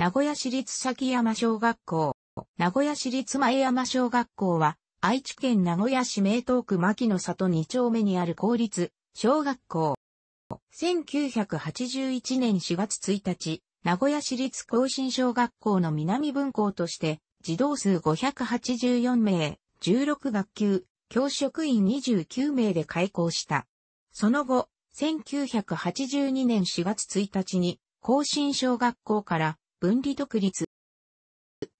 名古屋市立崎山小学校。名古屋市立前山小学校は、愛知県名古屋市名東区牧野里2丁目にある公立小学校。1981年4月1日、名古屋市立更新小学校の南分校として、児童数584名、16学級、教職員29名で開校した。その後、1982年4月1日に、更新小学校から分離独立。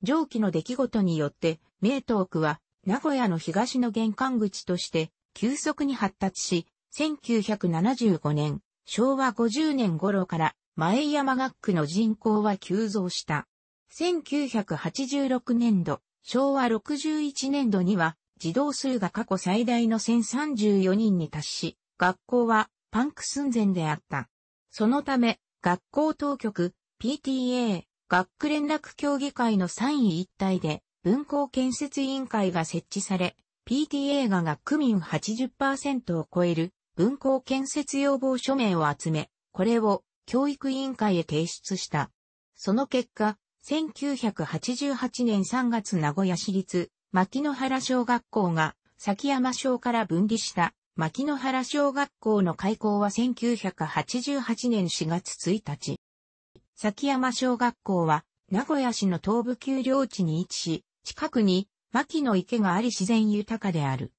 上記の出来事によって、名東区は名古屋の東の玄関口として急速に発達し、1975年、昭和50年頃から前山学区の人口は急増した。1986年度、昭和61年度には児童数が過去最大の1034人に達し、学校はパンク寸前であった。そのため、学校当局、PTA、学区連絡協議会の3位一体で、文校建設委員会が設置され、PTA が学区民80%を超える文校建設要望書面を集め、これを教育委員会へ提出した。その結果、1988年3月名古屋市立牧野原小学校が崎山小から分離した牧野原小学校の開校は1988年4月1日。崎山小学校は、名古屋市の東部丘陵地に位置し、近くに、牧の池があり自然豊かである。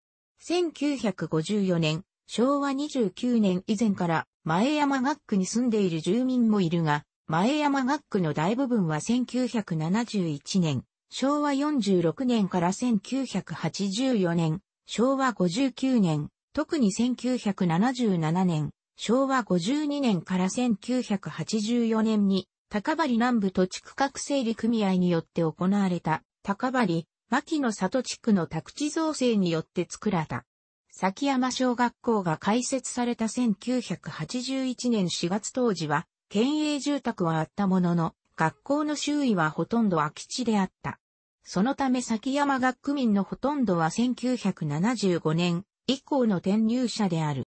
1954年、昭和29年以前から前山学区に住んでいる住民もいるが、前山学区の大部分は1971年、昭和46年から1984年、昭和59年、特に1977年、昭和52年から1984年に高張南部土地区画整理組合によって行われた高張、牧野里地区の宅地造成によって作られた。崎山小学校が開設された1981年4月当時は、県営住宅はあったものの、学校の周囲はほとんど空き地であった。そのため崎山学区民のほとんどは1975年以降の転入者である。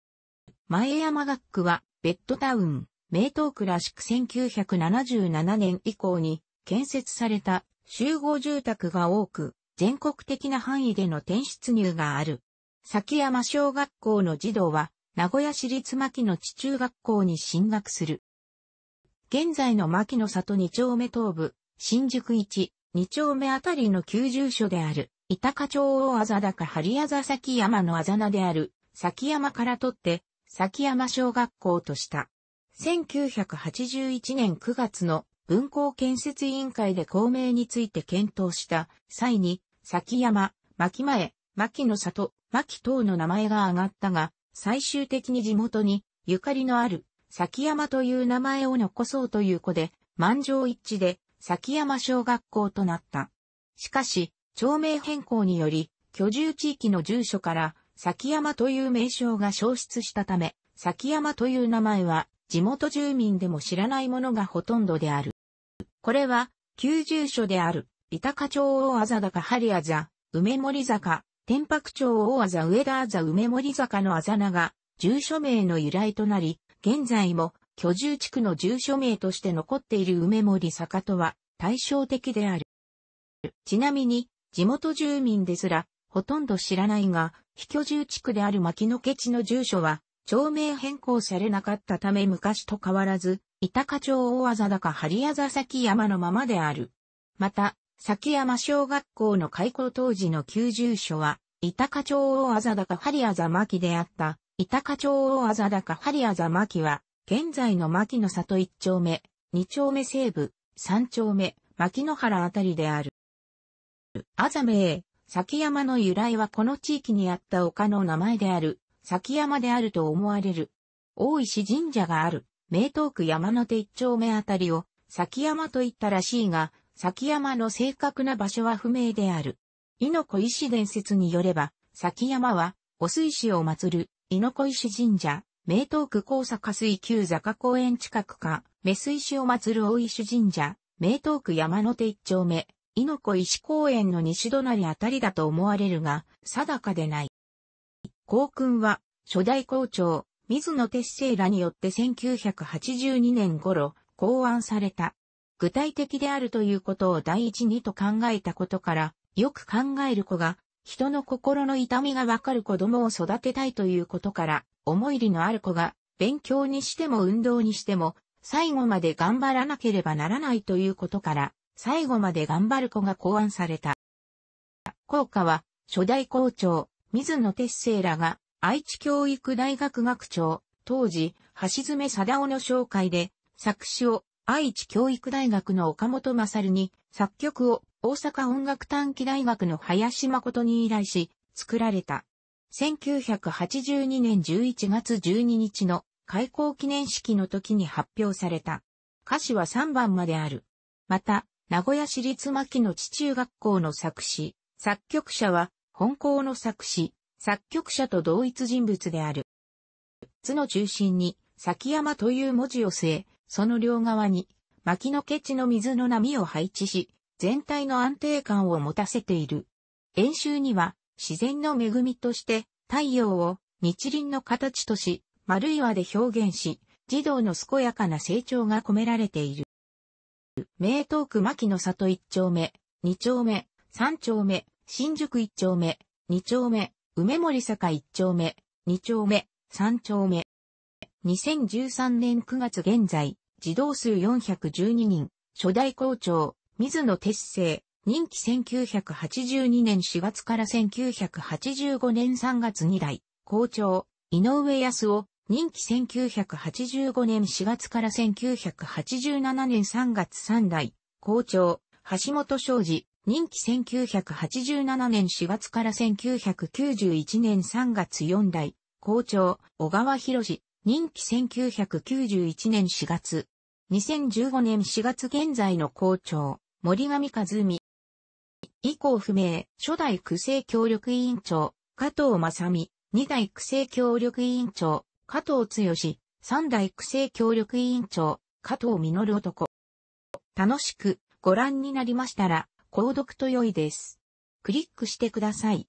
前山学区は、ベッドタウン、名東区らしく1977年以降に建設された集合住宅が多く、全国的な範囲での転出入がある。崎山小学校の児童は、名古屋市立牧野地中学校に進学する。現在の牧野里二丁目東部、新宿一、二丁目あたりの旧住所である、板高町大あざ高針あざ崎山のあざ名である、崎山から取って、崎山小学校とした。1981年9月の文校建設委員会で公明について検討した際に、崎山、牧前、牧野里、牧等の名前が挙がったが、最終的に地元にゆかりのある崎山という名前を残そうという子で、満場一致で崎山小学校となった。しかし、町名変更により、居住地域の住所から崎山という名称が消失したため、崎山という名前は地元住民でも知らないものがほとんどである。これは、旧住所である、板高町大あざ高針あざ、梅森坂、天白町大あざ上田あざ梅森坂のあざ名が、住所名の由来となり、現在も居住地区の住所名として残っている梅森坂とは対照的である。ちなみに、地元住民ですら、ほとんど知らないが、非居住地区である牧野家地の住所は、町名変更されなかったため昔と変わらず、板課町大技高針矢崎山のままである。また、崎山小学校の開校当時の旧住所は、板課町大技高針矢座牧であった。板課町大技高針矢座牧は、現在の牧の里一丁目、二丁目西部、三丁目、牧野原あたりである。あざ名、崎山の由来はこの地域にあった丘の名前である。崎山であると思われる。大石神社がある、名東区山手一丁目あたりを、崎山と言ったらしいが、崎山の正確な場所は不明である。猪子石伝説によれば、崎山は、お水石を祀る、猪子石神社、名東区高坂水旧坂公園近くか、メス石を祀る大石神社、名東区山手一丁目、猪子石公園の西隣あたりだと思われるが、定かでない。校訓は、初代校長、水野鉄生らによって1982年頃、考案された。具体的であるということを第一にと考えたことから、よく考える子が、人の心の痛みがわかる子供を育てたいということから、思い入りのある子が、勉強にしても運動にしても、最後まで頑張らなければならないということから、最後まで頑張る子が考案された。効果は、初代校長、水野哲生らが、愛知教育大学学長、当時、橋爪貞夫の紹介で、作詞を愛知教育大学の岡本勝に、作曲を大阪音楽短期大学の林誠に依頼し、作られた。1982年11月12日の開校記念式の時に発表された。歌詞は3番まである。また、名古屋市立牧野地中学校の作詞、作曲者は本校の作詞、作曲者と同一人物である。図の中心に、崎山という文字を据え、その両側に、牧野ケチの水の波を配置し、全体の安定感を持たせている。演習には、自然の恵みとして、太陽を日輪の形とし、丸岩で表現し、児童の健やかな成長が込められている。名東区牧野里一丁目、二丁目、三丁目、新宿一丁目、二丁目、梅森坂一丁目、二丁目、三丁目。2013年9月現在、児童数412人、初代校長、水野哲生、任期1982年4月から1985年3月2代、校長、井上康夫、任期1985年4月から1987年3月3代、校長、橋本昌司、任期1987年4月から1991年3月4代、校長、小川博士、任期1991年4月。2015年4月現在の校長、森上和美。以降不明、初代区政協力委員長、加藤正美、二代区政協力委員長、加藤剛、三代育成協力委員長、加藤実男。楽しくご覧になりましたら、購読と良いです。クリックしてください。